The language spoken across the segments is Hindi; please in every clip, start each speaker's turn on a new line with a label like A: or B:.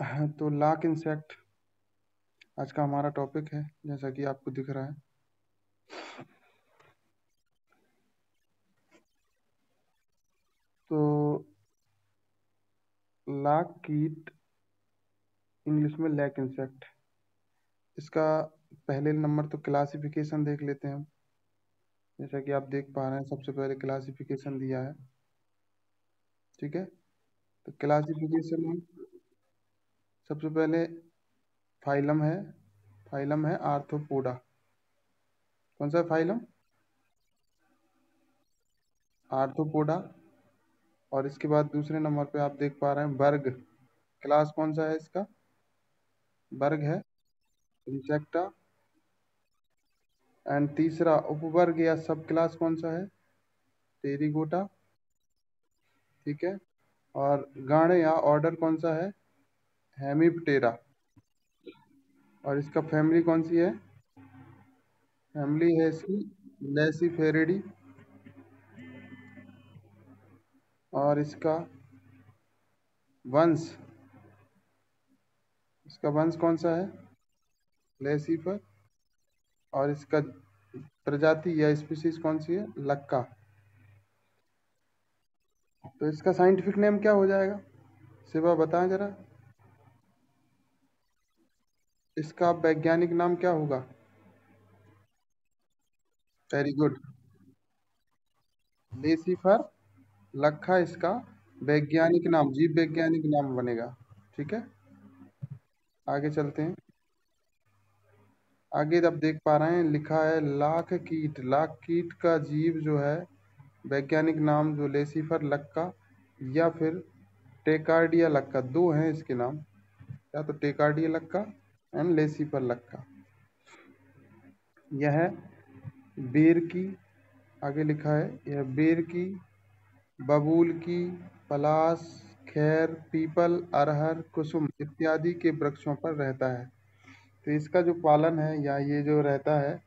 A: हाँ, तो लाक इंसेक्ट आज का हमारा टॉपिक है जैसा कि आपको दिख रहा है। तो लाक कीट इंग्लिश में लैक इंसेक्ट इसका पहले नंबर तो क्लासिफिकेशन देख लेते हैं जैसा कि आप देख पा रहे हैं सबसे पहले क्लासिफिकेशन दिया है। ठीक है? तो क्लासिफिकेशन में सबसे पहले फाइलम है फाइलम है आर्थोपोडा। कौन सा फाइलम? आर्थोपोडा। और इसके बाद दूसरे नंबर पे आप देख पा रहे हैं वर्ग क्लास कौन सा है इसका? वर्ग है इंसेक्टा एंड तीसरा, उपवर्ग या सब क्लास कौन सा है? टेरीगोटा। ठीक है? और गण या ऑर्डर कौन सा है? हेमिप्टेरा। और इसका फैमिली कौन सी है? फैमिली है इसकी लेसीफेरिडी। और इसका वंश इसका वंश कौन सा है? लेसीफर। और इसका प्रजाति या स्पीसीज कौन सी है? लक्का। तो इसका साइंटिफिक नेम क्या हो जाएगा? शिवा बताएँ जरा। इसका वैज्ञानिक नाम क्या होगा? वेरी गुड लेसीफर लखा इसका वैज्ञानिक नाम, जीव वैज्ञानिक नाम बनेगा, ठीक है? आगे चलते हैं। आगे अब देख पा रहे हैं, लिखा है, लाख कीट लाख कीट का जीव जो है, वैज्ञानिक नाम जो लेसीफर लक्का या फिर टेकार्डिया लक्का दो हैं इसके नाम। या तो टेकार्डिया लक्का एंड लेसी पर लक्का यह बेर की, आगे लिखा है, यह बेर की, बबूल की, पलास, खैर, पीपल, अरहर, कुसुम इत्यादि के वृक्षों पर रहता है। तो इसका जो पालन है या ये जो रहता है,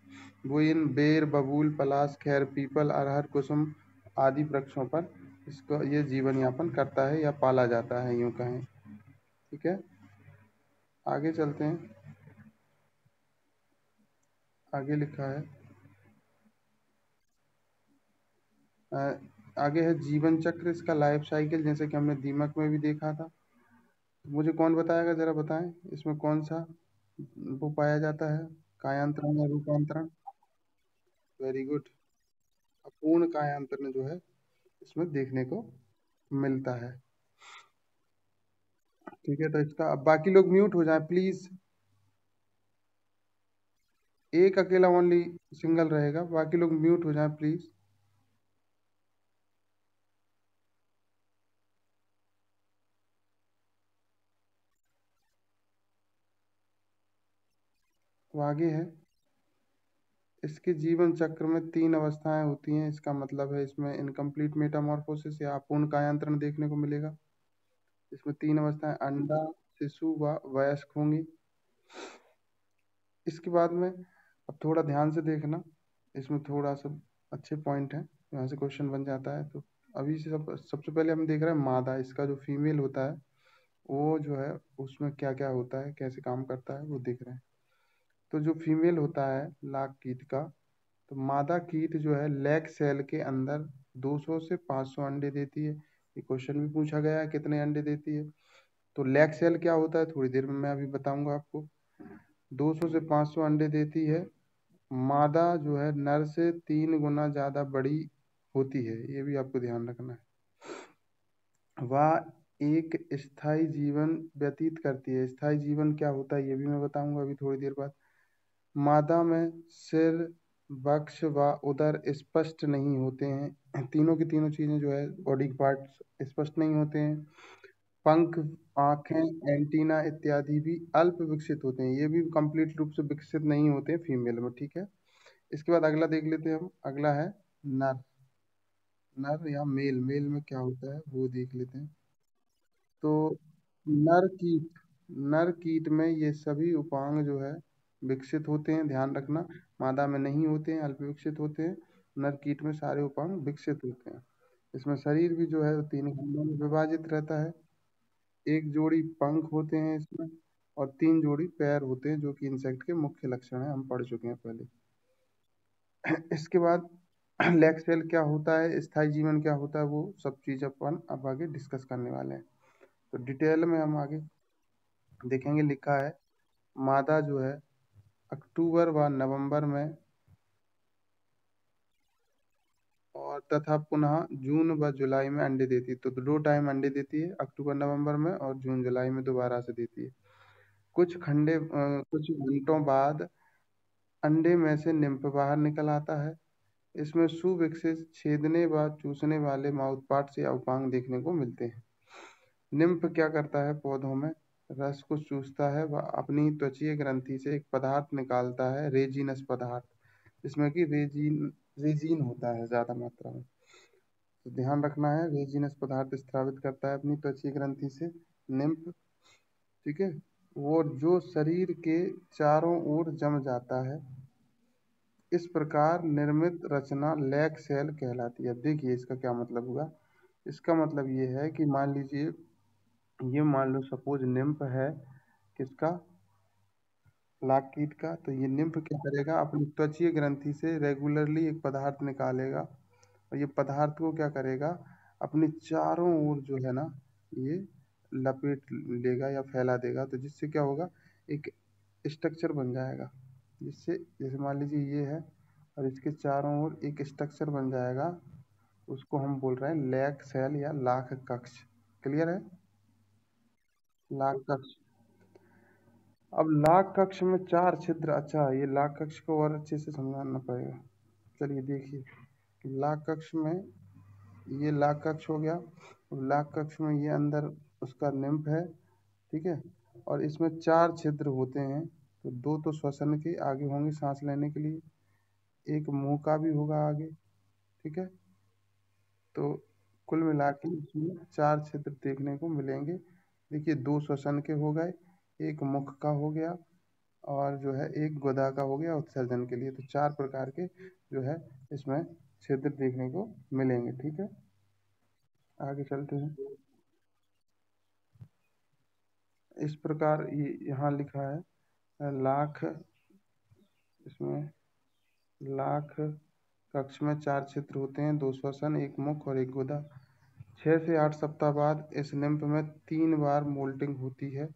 A: वो इन बेर, बबूल, पलास, खैर, पीपल, अरहर, कुसुम आदि वृक्षों पर इसको, ये जीवन यापन करता है या पाला जाता है, यूँ कहें। ठीक है? आगे चलते हैं। आगे लिखा है। आगे है जीवन चक्र, इसका लाइफ साइकिल जैसे कि हमने दीमक में भी देखा था। मुझे कौन बताएगा, जरा बताएँ? इसमें कौन सा वो पाया जाता है? कायांतरण या रूपांतरण? वेरी गुड अपूर्ण कायांतरण जो है, इसमें देखने को मिलता है। ठीक है तो इसका अब बाकी लोग म्यूट हो जाए प्लीज़ एक अकेला ओनली सिंगल रहेगा, बाकी लोग म्यूट हो जाए प्लीज़ तो आगे है। इसके जीवन चक्र में तीन अवस्थाएँ होती हैं, इसका मतलब है इसमें इनकम्प्लीट मेटामॉर्फोसिस या अपूर्ण कायांतरण देखने को मिलेगा। इसमें तीन अवस्थाएँ, अंडा, शिशु व वयस्क होंगी। इसके बाद में अब थोड़ा ध्यान से देखना। इसमें थोड़ा सा अच्छे पॉइंट है, यहाँ से क्वेश्चन बन जाता है। तो अभी से सब, सबसे पहले हम देख रहे हैं मादा, इसका जो फीमेल होता है, वो जो है, उसमें क्या क्या होता है, कैसे काम करता है, वो देख रहे हैं। तो जो फीमेल होता है, लाख कीट का तो मादा कीट जो है लैक सेल के अंदर 200 से 500 अंडे देती है। ये क्वेश्चन भी पूछा गया है, कितने अंडे देती है। तो लैक सेल क्या होता है? थोड़ी देर में मैं अभी बताऊँगा आपको। 200 से 500 अंडे देती है। मादा जो है, नर से तीन गुना ज़्यादा बड़ी होती है। ये भी आपको ध्यान रखना है। वह एक स्थायी जीवन व्यतीत करती है। स्थायी जीवन क्या होता है, ये भी मैं बताऊँगा अभी थोड़ी देर बाद। मादा में सिर वक्ष व उदर स्पष्ट नहीं होते हैं। तीनों की तीनों चीज़ें जो है बॉडी पार्ट्स स्पष्ट नहीं होते हैं। पंख, आँखें एंटीना इत्यादि भी अल्प विकसित होते हैं। ये भी कंप्लीट रूप से विकसित नहीं होते हैं फीमेल में, ठीक है? इसके बाद अगला देख लेते हैं हम। अगला है नर। नर या मेल मेल में क्या होता है वो देख लेते हैं। तो नर कीट नर कीट में ये सभी उपांग जो है विकसित होते हैं, ध्यान रखना। मादा में नहीं होते हैं अल्प विकसित होते हैं। नर कीट में सारे उपांग विकसित होते हैं। इसमें शरीर भी जो है तीन खंडों में विभाजित रहता है। एक जोड़ी पंख होते हैं इसमें और तीन जोड़ी पैर होते हैं, जो कि इंसेक्ट के मुख्य लक्षण है। हम पढ़ चुके हैं पहले। इसके बाद लैग सेल क्या होता है, स्थायी जीवन क्या होता है, वो सब चीज़ अपन अब आगे डिस्कस करने वाले हैं। तो डिटेल में हम आगे देखेंगे, लिखा है, मादा जो है अक्टूबर व नवंबर में और तथा पुनः जून व जुलाई में अंडे देती है। तो दो टाइम अंडे देती है, अक्टूबर, नवंबर में और जून, जुलाई में दोबारा से देती है। कुछ खंडे कुछ घंटों बाद अंडे में से निम्फ बाहर निकल आता है। इसमें सुविकसित, छेदने व चूसने वाले माउथपार्ट से अवपांग देखने को मिलते हैं। निम्फ क्या करता है पौधों में? रस को चूसता है व अपनी त्वचीय ग्रंथि से एक पदार्थ निकालता है, रेजिनस पदार्थ, जिसमें कि रेजिन रेजिन होता है ज़्यादा मात्रा में। तो ध्यान रखना है, रेजिनस पदार्थ स्त्रावित करता है अपनी त्वचीय ग्रंथि से, निम्फ, ठीक है? वो जो शरीर के चारों ओर जम जाता है, इस प्रकार निर्मित रचना लैक सेल कहलाती है। देखिए इसका क्या मतलब हुआ। इसका मतलब ये है कि मान लीजिए ये मान लो सपोज़ निम्फ है, किसका? लाख कीट का तो ये निम्फ क्या करेगा? अपनी त्वचीय ग्रंथि से रेगुलरली एक पदार्थ निकालेगा और ये पदार्थ को क्या करेगा? अपने चारों ओर जो है ना, ये लपेट लेगा या फैला देगा तो जिससे क्या होगा? एक स्ट्रक्चर बन जाएगा। जिससे, जैसे मान लीजिए ये है और इसके चारों ओर एक स्ट्रक्चर बन जाएगा, उसको हम बोल रहे हैं लैक सेल या लाख कक्ष। क्लियर है? लाख कक्ष अब लाख कक्ष में चार छिद्र। अच्छा ये लाख कक्ष को और अच्छे से समझाना पड़ेगा। चलिए देखिए लाख कक्ष में ये लाख कक्ष हो गया। लाख कक्ष में ये अंदर उसका निम्फ है, ठीक है? और इसमें चार छिद्र होते हैं तो दो तो श्वसन के आगे होंगे सांस लेने के लिए। एक मुँह का भी होगा आगे, ठीक है? तो कुल मिला के इसमें चार क्षेत्र देखने को मिलेंगे। देखिए, दो श्वसन के हो गए, एक मुख का हो गया और जो है एक गोदा का हो गया उत्सर्जन के लिए। तो चार प्रकार के जो है इसमें क्षेत्र देखने को मिलेंगे, ठीक है? आगे चलते हैं। इस प्रकार ये यहाँ लिखा है, लाख, इसमें लाख कक्ष में चार क्षेत्र होते हैं, दो श्वसन, एक मुख और एक गुदा। छः से आठ सप्ताह बाद इस निम्फ में तीन बार मोल्टिंग होती है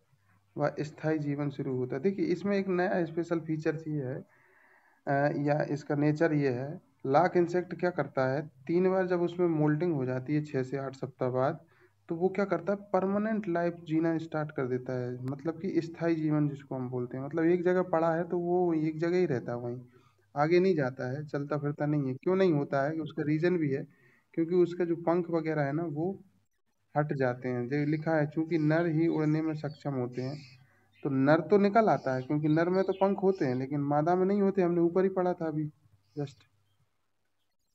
A: व स्थायी जीवन शुरू होता है। देखिए, इसमें एक नया स्पेशल फीचर ये है या इसका नेचर ये है, लाख इंसेक्ट क्या करता है? तीन बार जब उसमें मोल्टिंग हो जाती है छः से आठ सप्ताह बाद तो वो क्या करता है? परमानेंट लाइफ जीना स्टार्ट कर देता है। मतलब कि स्थायी जीवन जिसको हम बोलते हैं। मतलब एक जगह पड़ा है तो वो एक जगह ही रहता है वहीं। आगे नहीं जाता है चलता फिरता नहीं है। क्यों नहीं होता है? उसका रीज़न भी है। क्योंकि उसका जो पंख वगैरह है ना, वो हट जाते हैं। जो लिखा है, चूँकि नर ही उड़ने में सक्षम होते हैं। तो नर तो निकल आता है, क्योंकि नर में तो पंख होते हैं, लेकिन मादा में नहीं होते, हमने ऊपर ही पढ़ा था अभी, जस्ट।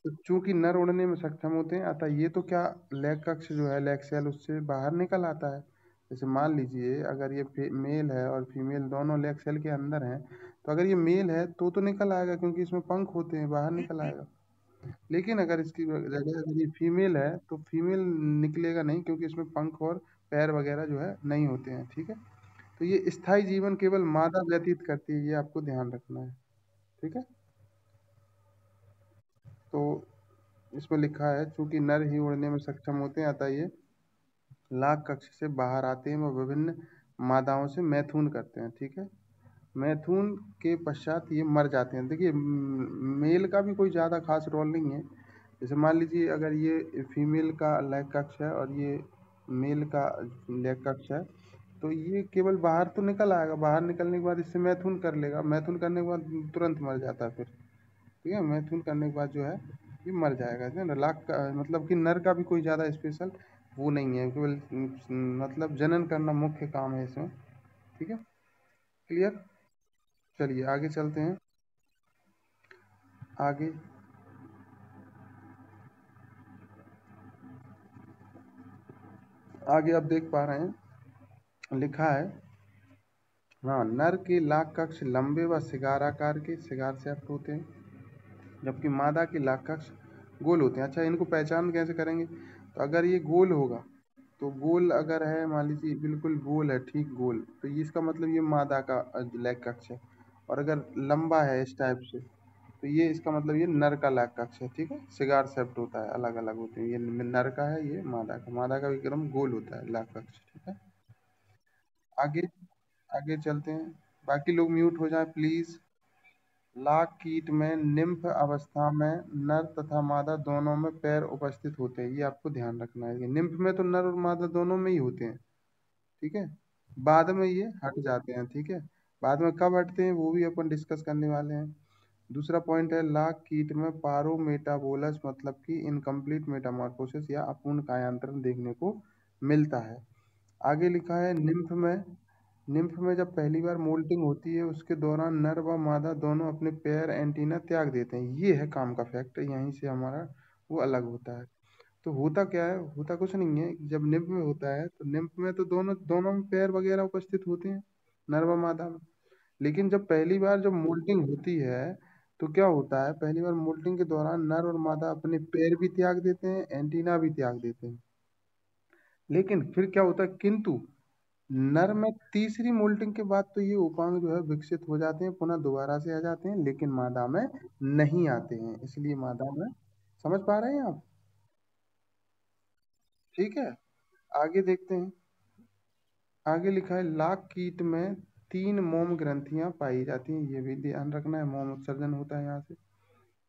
A: तो चूँकि नर उड़ने में सक्षम होते हैं, अतः ये तो क्या लेग कक्ष जो है लैग सेल उससे बाहर निकल आता है? जैसे मान लीजिए, अगर ये मेल है और फीमेल दोनों लेग सेल के अंदर हैं तो अगर ये मेल है तो तो निकल आएगा, क्योंकि इसमें पंख होते हैं, बाहर निकल आएगा। लेकिन अगर इसकी जगह अगर ये फीमेल है तो फीमेल निकलेगा नहीं, क्योंकि इसमें पंख और पैर वगैरह जो है नहीं होते हैं, ठीक है? तो ये स्थायी जीवन केवल मादा व्यतीत करती है, ये आपको ध्यान रखना है, ठीक है? तो इसमें लिखा है, चूँकि नर ही उड़ने में सक्षम होते हैं, अतः ये लाख कक्ष से बाहर आते हैं, व विभिन्न मादाओं से मैथुन करते हैं, ठीक है? मैथुन के पश्चात ये मर जाते हैं। देखिए मेल का भी कोई ज़्यादा खास रोल नहीं है। जैसे मान लीजिए, अगर ये फीमेल का लैग कक्ष है और ये मेल का लैग कक्ष है तो ये केवल बाहर तो निकल आएगा। बाहर निकलने के बाद इससे मैथुन कर लेगा। मैथुन करने के बाद तुरंत मर जाता है फिर। ठीक है? मैथुन करने के बाद जो है, ये मर जाएगा। है ना लाख का मतलब कि नर का भी कोई ज़्यादा स्पेशल वो नहीं है। केवल मतलब जनन करना मुख्य काम है इसमें। ठीक है? क्लियर? चलिए, आगे चलते हैं। आगे। आगे आप देख पा रहे हैं, लिखा है हाँ नर के लाख कक्ष लंबे व सिगार आकार के, सिगार से होते हैं, जबकि मादा के लाख कक्ष गोल होते हैं। अच्छा इनको पहचान कैसे करेंगे? तो अगर ये गोल होगा तो गोल अगर है, मान लीजिए, बिल्कुल गोल है, ठीक गोल तो इसका मतलब ये मादा का लैग कक्ष है। और अगर लंबा है इस टाइप से तो ये इसका मतलब ये नर का लैग कक्ष है, ठीक है? सिगार सेप्ट होता है अलग अलग होते हैं। ये नर का है, ये मादा का। मादा का विक्रम गोल होता है लैग कक्ष, ठीक है? आगे आगे चलते हैं। बाकी लोग म्यूट हो जाए प्लीज़ लाख कीट में निम्फ अवस्था में नर तथा मादा दोनों में पैर उपस्थित होते हैं। ये आपको ध्यान रखना है। निम्फ में तो नर और मादा दोनों में ही होते हैं, ठीक है? बाद में ये हट जाते हैं, ठीक है? बाद में कब हटते हैं, वो भी अपन डिस्कस करने वाले हैं। दूसरा पॉइंट है लाख कीट में पारो मेटाबोलस मतलब कि इनकम्प्लीट मेटामॉर्फोसिस या अपूर्ण कायांतरण देखने को मिलता है। आगे लिखा है निम्फ में निम्फ में जब पहली बार मोल्टिंग होती है, उसके दौरान नर व मादा दोनों अपने पैर, एंटीना त्याग देते हैं। ये है काम का फैक्ट यहीं से हमारा वो अलग होता है। तो होता क्या है? होता कुछ नहीं है। जब निम्फ में होता है तो निम्फ में तो दोनों दोनों में पैर वगैरह उपस्थित होते हैं, नर व मादा में। लेकिन जब पहली बार जब मोल्टिंग होती है तो क्या होता है? पहली बार मोल्टिंग के दौरान नर और मादा अपने पैर भी त्याग देते हैं, एंटीना भी त्याग देते हैं। लेकिन फिर क्या होता है? किंतु नर में तीसरी मोल्टिंग के बाद तो ये उपांग जो है विकसित हो जाते हैं, पुनः दोबारा से आ जाते हैं, लेकिन मादा में नहीं आते हैं। इसलिए मादा में, समझ पा रहे हैं आप? ठीक है, आगे देखते हैं। आगे लिखा है, लाख कीट में तीन मोम ग्रंथियाँ पाई जाती हैं, ये भी ध्यान रखना है, मोम उत्सर्जन होता है यहाँ से।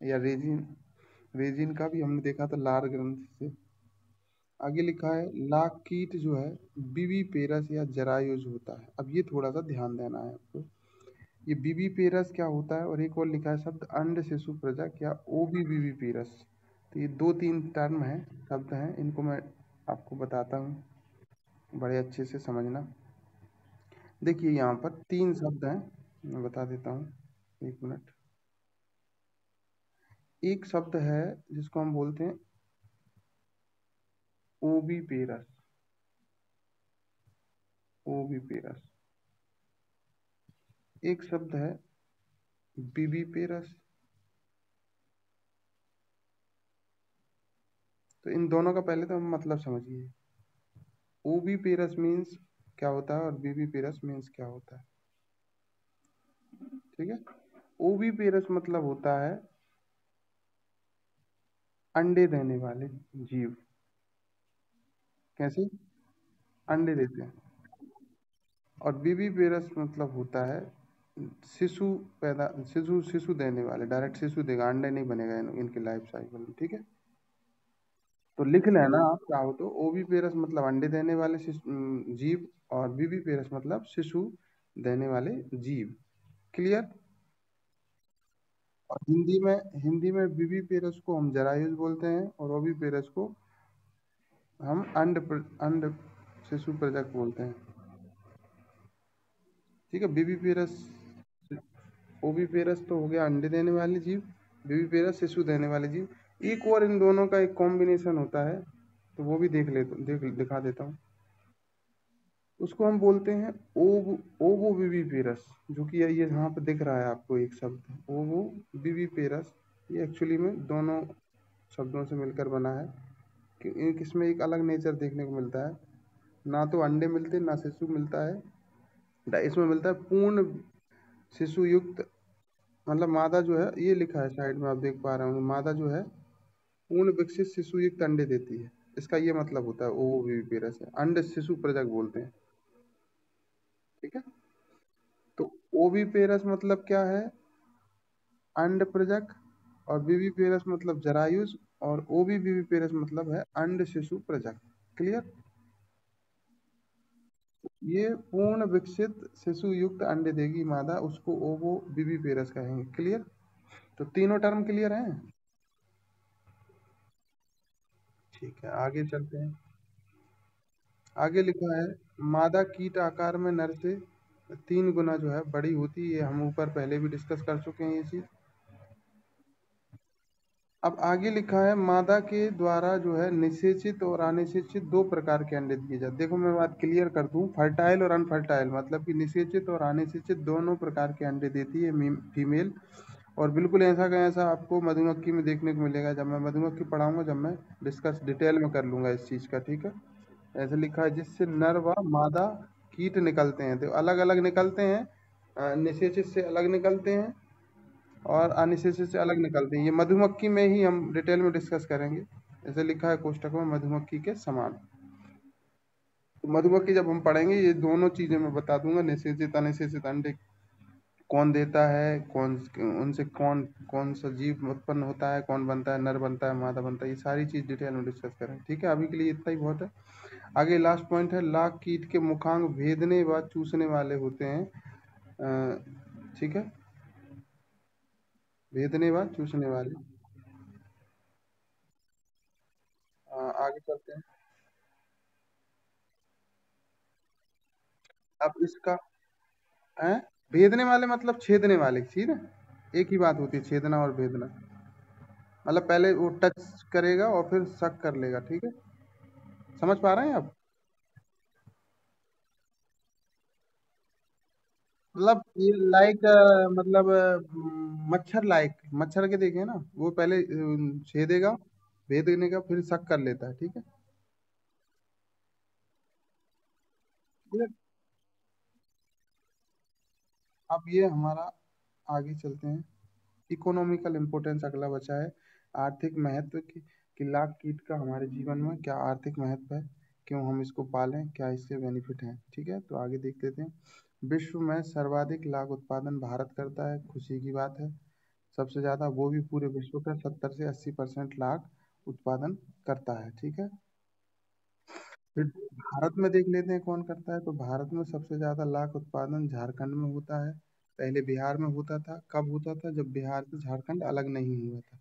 A: या रेजिन रेजिन का भी हमने देखा था, लार ग्रंथि से। आगे लिखा है, लाख कीट जो है, बीबी पेरस या जरायुज होता है। अब ये थोड़ा सा ध्यान देना है आपको। ये बीबी पेरस क्या होता है? और एक और लिखा है, शब्द अंड शिशु प्रजा क्या ओ बी बीबी पेरस। तो ये दो तीन टर्म हैं, शब्द हैं, इनको मैं आपको बताता हूँ, बड़े अच्छे से समझना। देखिए, यहाँ पर तीन शब्द हैं। मैं बता देता हूँ। एक मिनट। एक शब्द है जिसको हम बोलते हैं ओबी पेरस ओबी पेरस एक शब्द है बीबी पेरस तो इन दोनों का पहले तो हम मतलब समझिए। ओबी पेरस मीन्स क्या होता है और बीबी पेरस मीन्स क्या होता है? ठीक है? ओबी पेरस मतलब होता है अंडे देने वाले जीव। कैसे? अंडे देते हैं। और बीबी पेरस मतलब होता है शिशु पैदा शिशु शिशु देने वाले डायरेक्ट शिशु देगा अंडे नहीं बनेगा इन, इनके लाइफ साइकिल में ठीक है? तो लिख लेना आप चाहो तो। ओबी पेरस मतलब अंडे देने वाले जीव और बीबी पेरस मतलब शिशु देने वाले जीव। क्लियर? और हिंदी में हिंदी में बीबी पेरस को हम जरायुज बोलते हैं और ओबी पेरस को हम अंड अंड शिशु प्रजक बोलते हैं। ठीक है? बीबी पेरस ओबी पेरस तो हो गया अंडे देने वाले जीव बीबी पेरस शिशु देने वाले जीव। एक और इन दोनों का एक कॉम्बिनेशन होता है तो वो भी देख ले, देख, दिखा देता हूँ। उसको हम बोलते हैं ओवो ओवो बीबी पेरस जो कि ये यहाँ पे दिख रहा है आपको एक शब्द। ओवो बीबी पेरस ये एक्चुअली में दोनों शब्दों से मिलकर बना है। कि इसमें एक अलग नेचर देखने को मिलता है। ना तो अंडे मिलते, ना शिशु मिलता है। इसमें मिलता है पूर्ण शिशु युक्त मतलब मादा जो है, ये लिखा है, साइड में आप देख पा रहे होंगे, मादा जो है पूर्ण विकसित शिशु युक्त अंडे देती है। इसका ये मतलब होता है ओ पेरस है। अंड शिशु प्रजक बोलते हैं। ठीक है? तो ओवी पेरस मतलब क्या है? अंड प्रजक और बीबी पेरस मतलब जरायुज और ओवी बीबी पेरस मतलब है अंड शिशु प्रजक। क्लियर? ये पूर्ण विकसित शिशु युक्त अंडे देगी मादा, उसको ओवो बीबी पेरस कहेंगे। क्लियर? तो तीनों टर्म क्लियर हैं? ठीक है, आगे चलते हैं। आगे लिखा है, मादा कीट आकार में नर से तीन गुना जो है बड़ी होती है हम ऊपर पहले भी डिस्कस कर चुके हैं ये चीज़। अब आगे लिखा है, मादा के द्वारा जो है निषेचित और अनिषेचित दो प्रकार के अंडे दिए जाते देखो मैं बात क्लियर कर दूँ फर्टाइल और अनफर्टाइल मतलब कि निषेचित और अनिषेचित दोनों प्रकार के अंडे देती है फीमेल और बिल्कुल ऐसा का ऐसा आपको मधुमक्खी में देखने को मिलेगा। जब मैं मधुमक्खी पढ़ाऊँगा, जब मैं डिस्कस डिटेल में कर लूँगा इस चीज़ का, ठीक है? ऐसे लिखा है, जिससे नर व मादा कीट निकलते हैं। तो अलग अलग निकलते हैं निषेचित से अलग निकलते हैं और अनिषेचित से अलग निकलते हैं। ये मधुमक्खी में ही हम डिटेल में डिस्कस करेंगे। ऐसे लिखा है कोष्टक में, मधुमक्खी के समान। तो मधुमक्खी जब हम पढ़ेंगे, ये दोनों चीज़ें मैं बता दूँगा, निषेचित, अनिषेचित अंडे कौन देता है, कौन उनसे कौन कौन सा जीव उत्पन्न होता है, कौन बनता है, नर बनता है, मादा बनता है, ये सारी चीज़ डिटेल में डिस्कस करें ठीक है, अभी के लिए इतना ही बहुत है। आगे लास्ट पॉइंट है, लाख कीट के मुखांग भेदने व चूसने वाले होते हैं। ठीक है? भेदने व चूसने वाले। आगे चलते हैं। अब इसका, है? भेदने वाले मतलब छेदने वाले, ठीक है? एक ही बात होती है, छेदना और भेदना। मतलब पहले वो टच करेगा और फिर सक कर लेगा, ठीक है? समझ पा रहे हैं आप? मतलब लाइक मतलब मच्छर लाइक मच्छर के देखे ना, वो पहले छेदेगा, भेदने का, फिर सक कर लेता है, ठीक है? अब ये हमारा आगे चलते हैं। इकोनॉमिकल इम्पोर्टेंस अगला बचा है। आर्थिक महत्व की, कि लाख कीट का हमारे जीवन में क्या आर्थिक महत्व है? क्यों हम इसको पालें? क्या इससे बेनिफिट है? ठीक है तो आगे देख लेते हैं। विश्व में सर्वाधिक लाख उत्पादन भारत करता है। खुशी की बात है। सबसे ज़्यादा वो भी पूरे विश्व का सत्तर से अस्सी परसेंट लाख उत्पादन करता है। ठीक है? फिर भारत में देख लेते हैं कौन करता है। तो भारत में सबसे ज़्यादा लाख उत्पादन झारखंड में होता है। पहले बिहार में होता था, कब होता था? जब बिहार से झारखंड अलग नहीं हुआ था।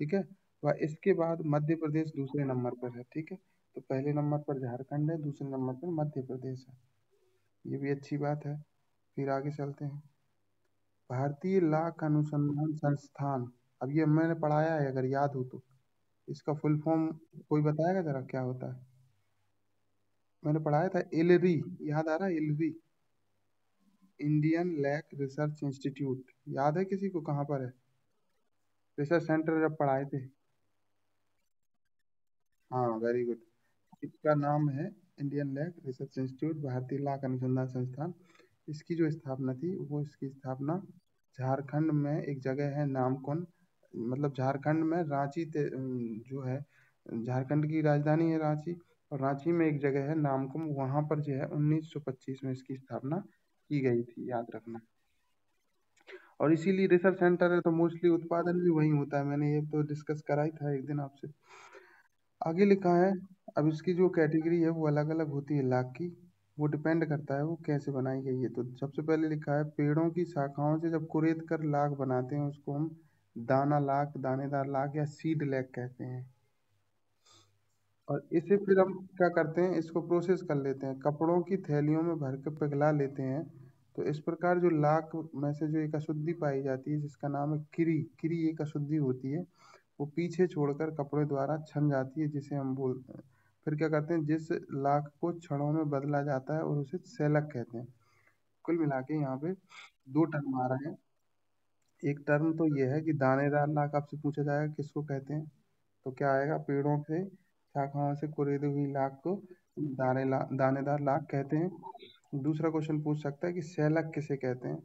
A: ठीक है? वह इसके बाद मध्य प्रदेश दूसरे नंबर पर है। ठीक है? तो पहले नंबर पर झारखंड है, दूसरे नंबर पर मध्य प्रदेश है। ये भी अच्छी बात है। फिर आगे चलते हैं। भारतीय लाख अनुसंधान संस्थान। अब ये मैंने पढ़ाया है, अगर याद हो तो। इसका फुल फॉर्म कोई बताएगा जरा क्या होता है? मैंने पढ़ाया था इलरी, याद आ रहा है ILRI? Indian lac research institute. याद है किसी को कहाँ पर है? रिसर्च सेंटर जब पढ़ाए थे। हाँ वेरी गुड इसका नाम है इंडियन लैक रिसर्च इंस्टीट्यूट, भारतीय लाख अनुसंधान संस्थान। इसकी जो स्थापना थी, वो इसकी स्थापना झारखंड में एक जगह है नामकुन मतलब झारखंड में रांची जो है, झारखंड की राजधानी है रांची। और रांची में एक जगह है, नामकुम। वहाँ पर जो है 1925 में इसकी स्थापना की गई थी, याद रखना। और इसीलिए रिसर्च सेंटर है तो मोस्टली उत्पादन भी वहीं होता है। मैंने ये तो डिस्कस करा ही था एक दिन आपसे। आगे लिखा है, अब इसकी जो कैटेगरी है, वो अलग अलग होती है। लाख की, वो डिपेंड करता है, वो कैसे बनाई गई है? तो सबसे पहले लिखा है, पेड़ों की शाखाओं से जब कुरेद कर लाख बनाते हैं, उसको हम दाना लाख, दानेदार लाख या सीड लैक कहते हैं। और इसे फिर हम क्या करते हैं, इसको प्रोसेस कर लेते हैं। कपड़ों की थैलियों में भर के पिघला लेते हैं। तो इस प्रकार जो लाख में से जो एक अशुद्धि पाई जाती है, जिसका नाम है किरी किरी एक अशुद्धि होती है, वो पीछे छोड़कर कपड़े द्वारा छन जाती है, जिसे हम बोलते हैं फिर क्या करते हैं, जिस लाख को क्षणों में बदला जाता है और उसे सैलक कहते हैं। कुल मिला के यहाँ पे दो टर्म आ रहे हैं। एक टर्म तो ये है कि दानेदार लाख आपसे पूछा जाएगा, किसको कहते हैं? तो क्या आएगा? पेड़ों से शाखाओं से कुरेदी हुई लाख को दाने ला, दानेदार लाख कहते हैं। दूसरा क्वेश्चन पूछ सकता है कि सैलक किसे कहते हैं?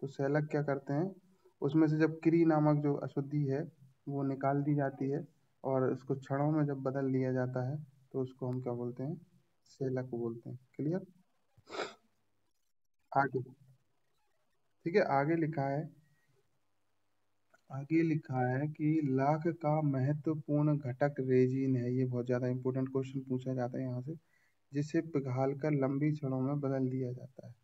A: तो सैलक क्या करते हैं? उसमें से जब क्री नामक जो अशुद्धि है वो निकाल दी जाती है और उसको क्षणों में जब बदल लिया जाता है तो उसको हम क्या बोलते हैं? सैलक बोलते हैं। क्लियर आगे। ठीक है आगे लिखा है। आगे लिखा है कि लाख का महत्वपूर्ण घटक रेजिन है। ये बहुत ज़्यादा इंपॉर्टेंट क्वेश्चन पूछा जाता है यहाँ से, जिसे पिघालकर लंबी छड़ों में बदल दिया जाता है।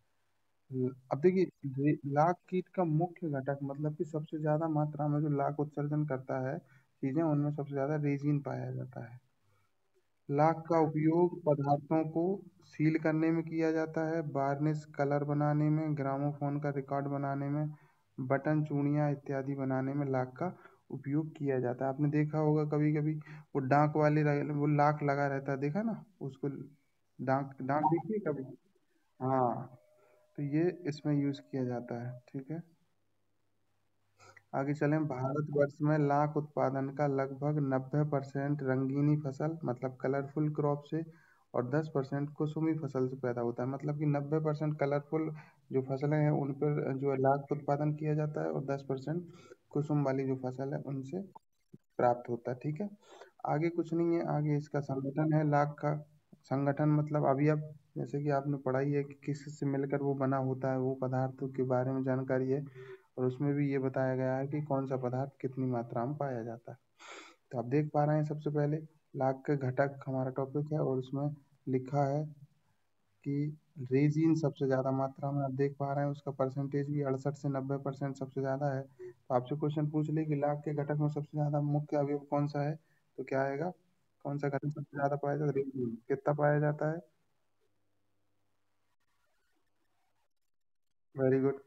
A: अब देखिए लाख कीट का मुख्य घटक मतलब कि सबसे ज़्यादा मात्रा में जो लाख उत्सर्जन करता है, चीज़ें उनमें सबसे ज़्यादा रेजिन पाया जाता है। लाख का उपयोग पदार्थों को सील करने में किया जाता है, बार्निश, कलर बनाने में, ग्रामोफोन का रिकॉर्ड बनाने में बटन चूड़ियाँ इत्यादि बनाने में लाख का उपयोग किया जाता है। आपने देखा होगा कभी कभी वो डाक वाले वो लाख लगा रहता है। देखा ना? उसको डाक डाक देखिए कभी। हाँ तो ये इसमें यूज़ किया जाता है, ठीक है? आगे चलें। भारतवर्ष में लाख उत्पादन का लगभग नब्बे परसेंट रंगीनी फ़सल मतलब कलरफुल क्रॉप से और दस परसेंट कुसुमी फ़सल से पैदा होता है। मतलब कि नब्बे परसेंट कलरफुल जो फ़सलें हैं, उन पर जो है लाख उत्पादन किया जाता है और दस परसेंट कुसुम वाली जो फ़सल है, उनसे प्राप्त होता है, ठीक है? आगे कुछ नहीं है, आगे इसका संगठन है, लाख का संगठन। मतलब अभी अब जैसे कि आपने पढ़ाई है कि किस से मिलकर वो बना होता है, वो पदार्थों के बारे में जानकारी है और उसमें भी ये बताया गया है कि कौन सा पदार्थ कितनी मात्रा में पाया जाता है। तो आप देख पा रहे हैं सबसे पहले लाख के घटक हमारा टॉपिक है और उसमें लिखा है कि रेजिन सबसे ज़्यादा मात्रा में आप देख पा रहे हैं, उसका परसेंटेज भी अड़सठ से नब्बे परसेंट सबसे ज़्यादा है। तो आपसे क्वेश्चन पूछ ले कि लाख के घटक में सबसे ज़्यादा मुख्य अवयव कौन सा है तो क्या आएगा? कौन सा घटक सबसे ज़्यादा पाया जाता है? रेजिन। कितना पाया जाता है? वेरी गुड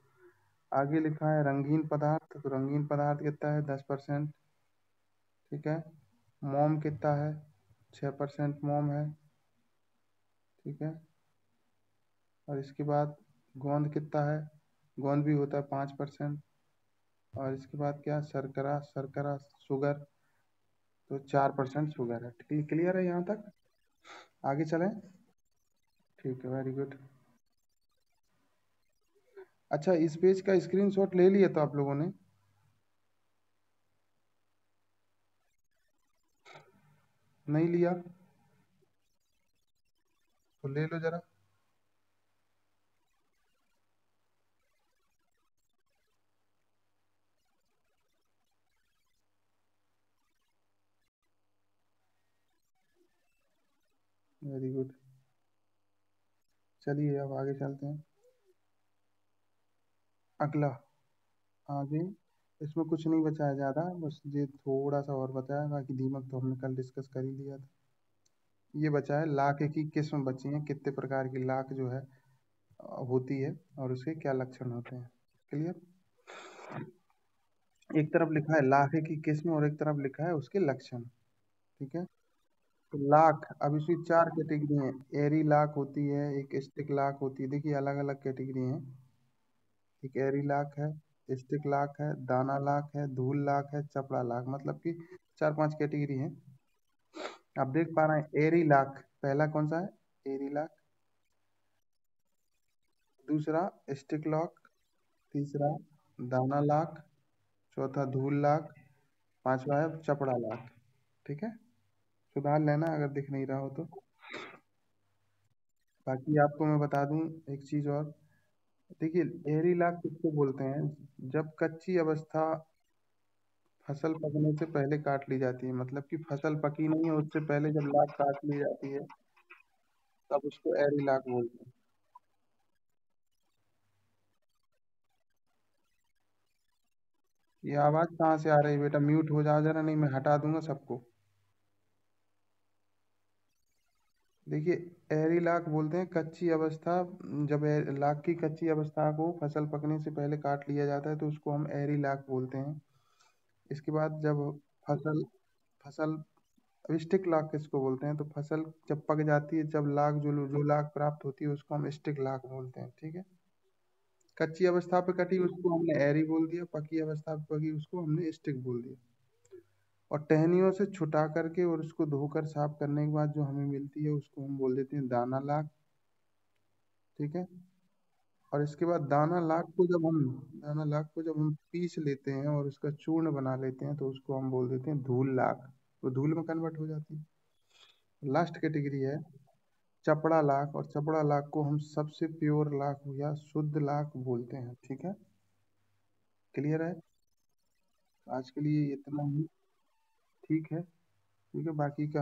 A: आगे लिखा है रंगीन पदार्थ तो रंगीन पदार्थ कितना है? दस परसेंट ठीक है? मोम कितना है? छः परसेंट मोम है। ठीक है? और इसके बाद गोंद कितना है? गोंद भी होता है पाँच परसेंट। और इसके बाद क्या? शर्करा शर्करा, शुगर। तो चार परसेंट शुगर है। क्लियर है यहाँ तक? आगे चलें। ठीक है वेरी गुड अच्छा इस पेज का स्क्रीनशॉट ले लिया तो आप लोगों ने। नहीं लिया। तो ले लो जरा। वेरी गुड चलिए, अब आगे चलते हैं। अगला, आगे। इसमें कुछ नहीं बचा है ज़्यादा बस ये थोड़ा सा और बचा है बाकी दीमक तो हमने कल डिस्कस कर ही लिया था। ये बचा है लाख की किस्म बची है, कितने प्रकार की लाख जो है, होती है और उसके क्या लक्षण होते हैं, क्लियर? एक तरफ़ लिखा है लाख की किस्म और एक तरफ़ लिखा है उसके लक्षण, ठीक है? तो लाख, अब इसमें चार कैटेगरी है, एरी लाख होती है, एक स्टिक लाख होती है, देखिए अलग अलग कैटेगरी है। एक एरी लाख है स्टिक लाख है, दाना लाख है, धूल लाख है, चपड़ा लाख मतलब कि चार पाँच कैटेगरी है। आप देख पा रहे हैं, एरी लाख, पहला कौन सा है? एरी लाख। दूसरा, स्टिक लॉक। तीसरा, दाना लाख। चौथा, धूल लाख। पांचवा है, चपड़ा लाख। ठीक है? सुधार लेना अगर दिख नहीं रहा हो तो। बाकी आपको मैं बता दूँ एक चीज़ और। देखिए लाख किसको बोलते हैं? जब कच्ची अवस्था फ़सल पकने से पहले काट ली जाती है मतलब कि फ़सल पकी नहीं है, उससे पहले जब लाख काट ली जाती है, तब उसको एरी लाख बोलते हैं। ये आवाज़ कहाँ से आ रही है बेटा? म्यूट हो जाओ जरा नहीं, मैं हटा दूँगा सबको। देखिए एरी लाख बोलते हैं, कच्ची अवस्था, जब लाख की कच्ची अवस्था को फ़सल पकने से पहले काट लिया जाता है तो उसको हम एरी लाख बोलते हैं। इसके बाद जब फ़सल फ़सल, स्टिक लाख किसको बोलते हैं तो फ़सल जब पक जाती है, जब लाख, जो जो लाख प्राप्त होती है, उसको हम स्टिक लाख बोलते हैं, ठीक है? कच्ची अवस्था पे कटी, उसको हमने एरी बोल दिया, पकी अवस्था पे पकी, उसको हमने स्टिक बोल दिया। और टहनियों से छुटा करके और उसको धोकर साफ़ करने के बाद जो हमें मिलती है, उसको हम बोल देते हैं दाना लाख। ठीक है? और इसके बाद दाना लाख को जब हम, दाना लाख को जब हम पीस लेते हैं और उसका चूर्ण बना लेते हैं तो उसको हम बोल देते हैं धूल लाख। वो तो धूल में कन्वर्ट हो जाती है। लास्ट कैटेगरी है चपड़ा लाख और चपड़ा लाख को हम सबसे प्योर लाख या शुद्ध लाख बोलते हैं। ठीक है? क्लियर है? आज के लिए इतना ही। ठीक है ठीक है बाकी का